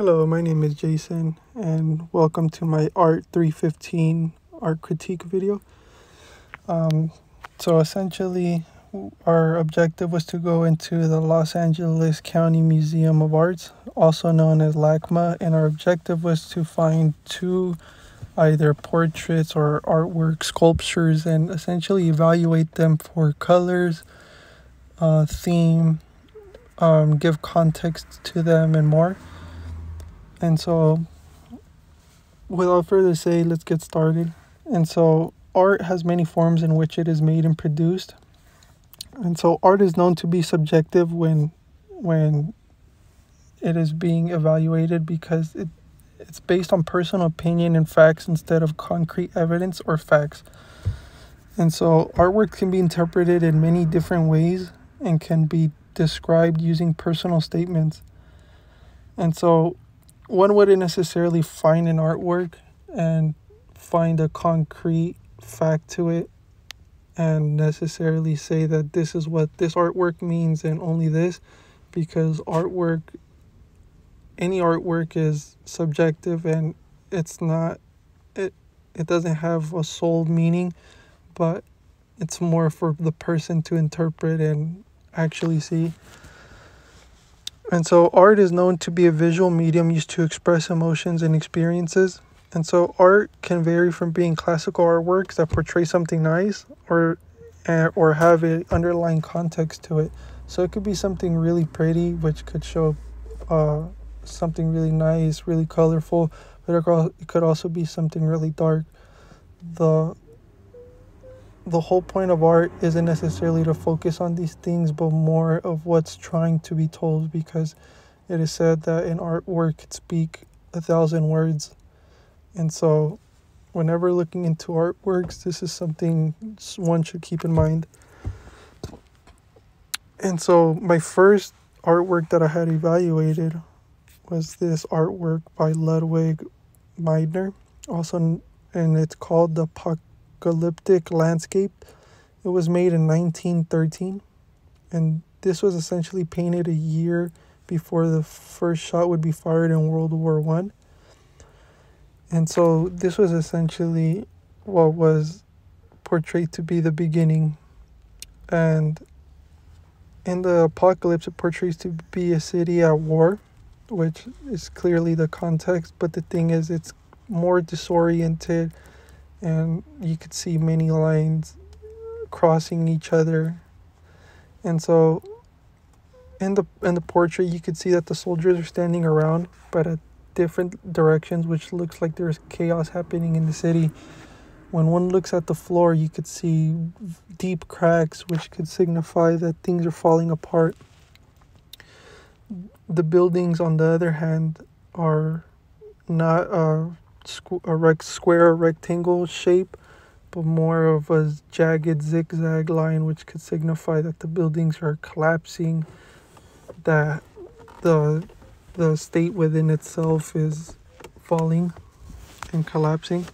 Hello, my name is Jason, and welcome to my Art 315 art critique video. Um, so, essentially, our objective was to go into the Los Angeles County Museum of Arts, also known as LACMA, and our objective was to find two either portraits or artwork sculptures and essentially evaluate them for colors, uh, theme, um, give context to them, and more. And so, without further say, let's get started. And so, art has many forms in which it is made and produced. And so, art is known to be subjective when, when it is being evaluated because it it's based on personal opinion and facts instead of concrete evidence or facts. And so, artwork can be interpreted in many different ways and can be described using personal statements. And so, one wouldn't necessarily find an artwork and find a concrete fact to it and necessarily say that this is what this artwork means and only this because artwork any artwork is subjective and it's not it it doesn't have a sole meaning but it's more for the person to interpret and actually see and so, art is known to be a visual medium used to express emotions and experiences. And so, art can vary from being classical artworks that portray something nice or uh, or have an underlying context to it. So, it could be something really pretty, which could show uh, something really nice, really colorful, but it could also be something really dark. The the whole point of art isn't necessarily to focus on these things, but more of what's trying to be told because it is said that an artwork could speak a thousand words. And so, whenever looking into artworks, this is something one should keep in mind. And so, my first artwork that I had evaluated was this artwork by Ludwig Meidner, also, and it's called the apocalyptic landscape. It was made in 1913, and this was essentially painted a year before the first shot would be fired in World War One. And so this was essentially what was portrayed to be the beginning. And in the apocalypse, it portrays to be a city at war, which is clearly the context. But the thing is, it's more disoriented and you could see many lines crossing each other. And so in the in the portrait you could see that the soldiers are standing around but at different directions which looks like there's chaos happening in the city. When one looks at the floor, you could see deep cracks which could signify that things are falling apart. The buildings on the other hand are not uh squ- a rec- square rectangle shape, but more of a jagged zigzag line, which could signify that the buildings are collapsing, that the the state within itself is falling and collapsing.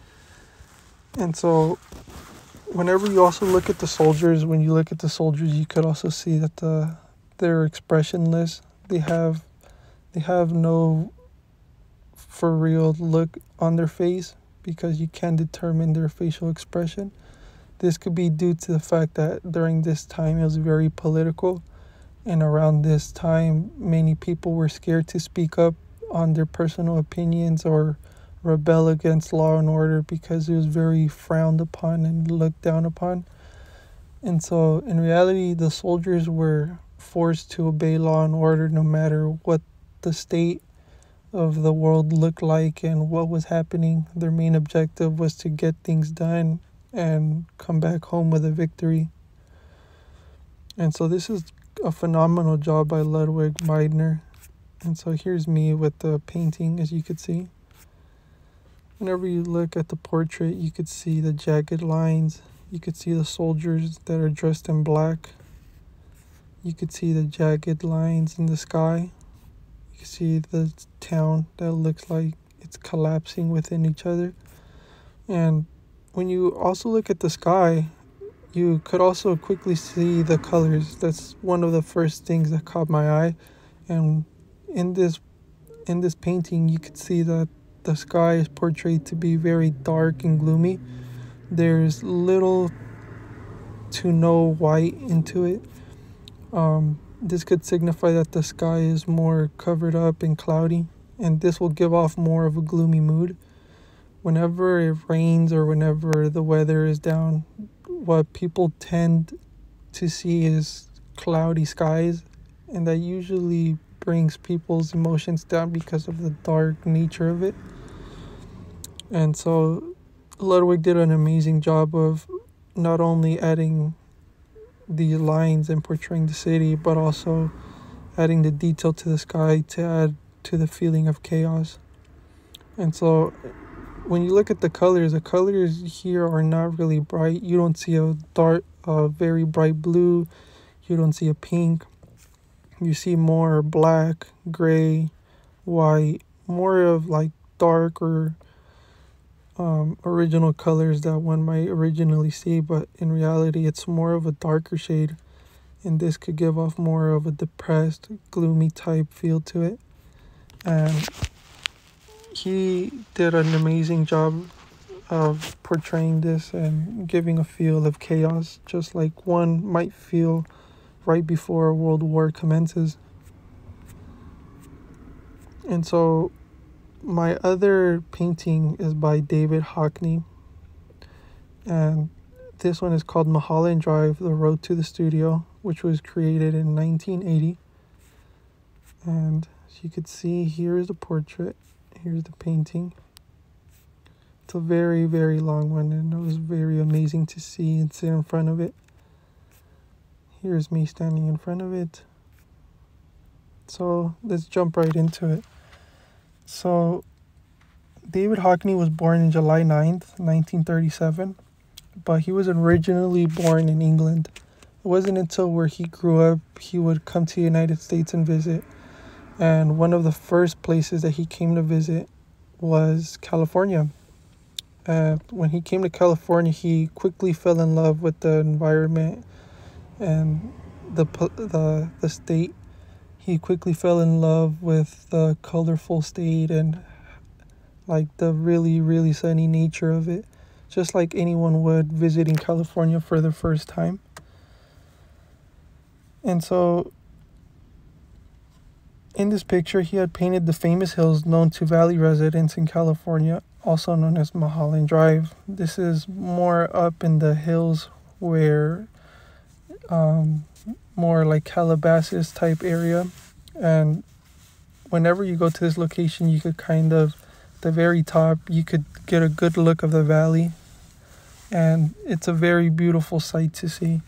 And so whenever you also look at the soldiers, when you look at the soldiers, you could also see that the they're expressionless. They have they have no for real look on their face because you can determine their facial expression. This could be due to the fact that during this time it was very political, and around this time, many people were scared to speak up on their personal opinions or rebel against law and order because it was very frowned upon and looked down upon. And so, in reality, the soldiers were forced to obey law and order no matter what the state of the world looked like and what was happening. Their main objective was to get things done and come back home with a victory. And so this is a phenomenal job by Ludwig Meidner. And so here's me with the painting, as you could see. Whenever you look at the portrait, you could see the jagged lines. You could see the soldiers that are dressed in black. You could see the jagged lines in the sky. You see the town that looks like it's collapsing within each other. And when you also look at the sky, you could also quickly see the colors. That's one of the first things that caught my eye. And in this in this painting, you could see that the sky is portrayed to be very dark and gloomy. There's little to no white into it. Um, this could signify that the sky is more covered up and cloudy, and this will give off more of a gloomy mood. Whenever it rains or whenever the weather is down, what people tend to see is cloudy skies, and that usually brings people's emotions down because of the dark nature of it. And so Ludwig did an amazing job of not only adding these lines and portraying the city, but also adding the detail to the sky to add to the feeling of chaos. And so when you look at the colors, the colors here are not really bright. You don't see a dark, a very bright blue. You don't see a pink. You see more black, gray, white, more of like dark or um, original colors that one might originally see, but in reality, it's more of a darker shade. And this could give off more of a depressed, gloomy type feel to it. And he did an amazing job of portraying this and giving a feel of chaos, just like one might feel right before a world war commences. And so my other painting is by David Hockney. And this one is called Mulholland Drive, The Road to the Studio, which was created in 1980. And as you could see, here is the portrait, here's the painting. It's a very, very long one, and it was very amazing to see and sit in front of it. Here's me standing in front of it. So let's jump right into it. So, David Hockney was born in July 9th, 1937, but he was originally born in England. It wasn't until where he grew up he would come to the United States and visit. And one of the first places that he came to visit was California. Uh, when he came to California, he quickly fell in love with the environment and the the the state he quickly fell in love with the colorful state and like the really really sunny nature of it just like anyone would visiting california for the first time. And so in this picture he had painted the famous hills known to valley residents in california also known as mulholland drive. This is more up in the hills where um, more like Calabasas type area. And whenever you go to this location, you could kind of, the very top, you could get a good look of the valley. And it's a very beautiful sight to see.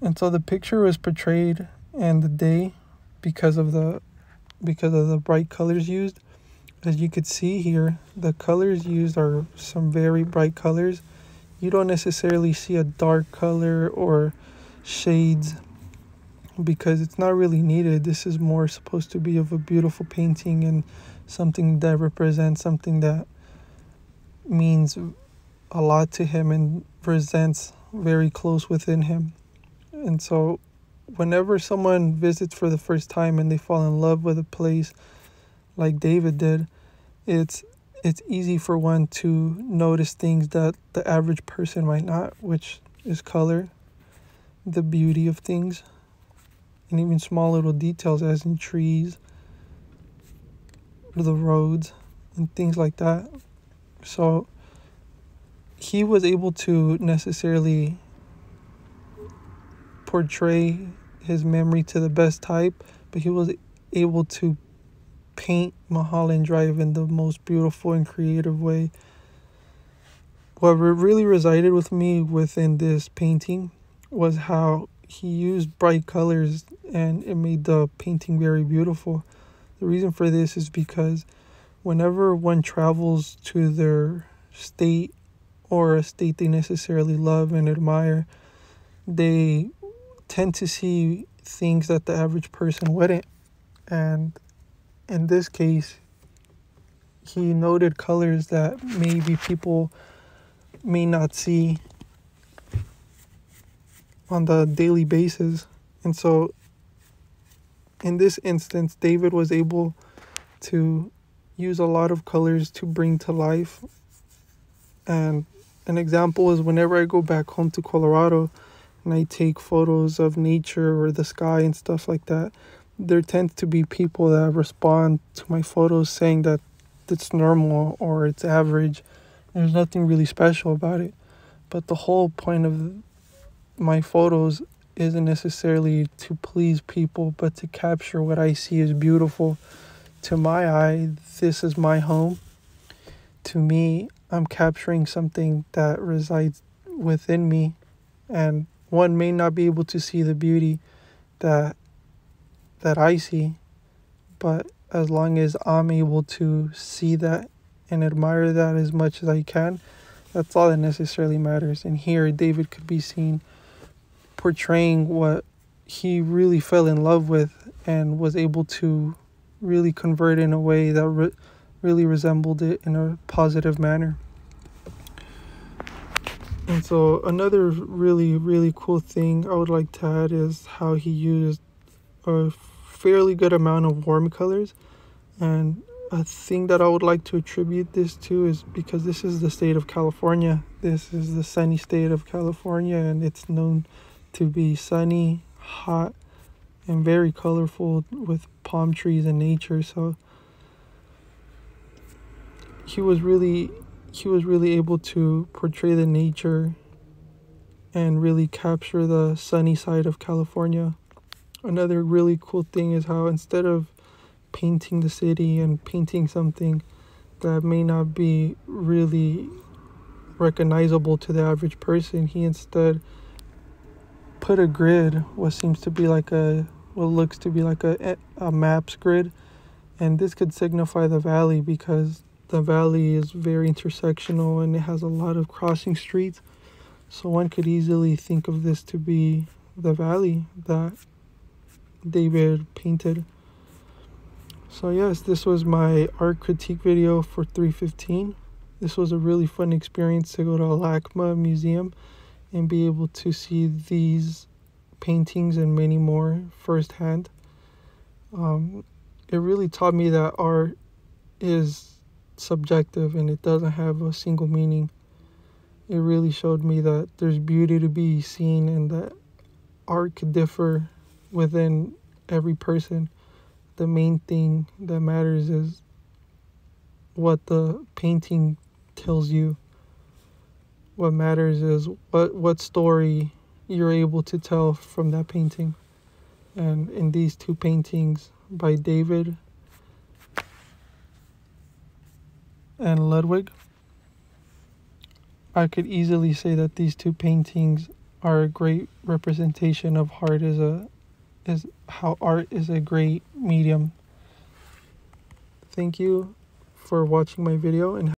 And so the picture was portrayed in the day because of the because of the bright colors used. As you could see here, the colors used are some very bright colors. You don't necessarily see a dark color or shades because it's not really needed. This is more supposed to be of a beautiful painting and something that represents something that means a lot to him and presents very close within him. And so, whenever someone visits for the first time and they fall in love with a place like David did, it's it's easy for one to notice things that the average person might not, which is color, the beauty of things. And even small little details as in trees the roads and things like that. So he was able to necessarily portray his memory to the best type but he was able to paint Mulholland Drive in the most beautiful and creative way. What really resided with me within this painting was how he used bright colors and it made the painting very beautiful. The reason for this is because whenever one travels to their state or a state they necessarily love and admire, they tend to see things that the average person wouldn't. And in this case, he noted colors that maybe people may not see on the daily basis. And so in this instance, David was able to use a lot of colors to bring to life. And an example is whenever I go back home to Colorado and I take photos of nature or the sky and stuff like that, there tends to be people that respond to my photos saying that it's normal or it's average. There's nothing really special about it. But the whole point of my photos isn't necessarily to please people, but to capture what I see as beautiful. To my eye, this is my home. To me, I'm capturing something that resides within me, and one may not be able to see the beauty that that I see, but as long as I'm able to see that and admire that as much as I can, that's all that necessarily matters. And here, David could be seen portraying what he really fell in love with and was able to really convert in a way that re- really resembled it in a positive manner. And so, another really, really cool thing I would like to add is how he used a fairly good amount of warm colors. And a thing that I would like to attribute this to is because this is the state of California. This is the sunny state of California, and it's known to be sunny, hot, and very colorful with palm trees and nature. So he was really he was really able to portray the nature and really capture the sunny side of California. Another really cool thing is how instead of painting the city and painting something that may not be really recognizable to the average person, he instead put a grid, what seems to be like a, what looks to be like a, a maps grid. And this could signify the valley because the valley is very intersectional and it has a lot of crossing streets. So one could easily think of this to be the valley that David painted. So yes, this was my art critique video for 315. This was a really fun experience to go to a LACMA Museum and be able to see these paintings and many more firsthand. Um, it really taught me that art is subjective and it doesn't have a single meaning. It really showed me that there's beauty to be seen and that art could differ within every person. The main thing that matters is what the painting tells you what matters is what what story you're able to tell from that painting. And in these two paintings by David and Ludwig, I could easily say that these two paintings are a great representation of art as a is how art is a great medium. Thank you for watching my video and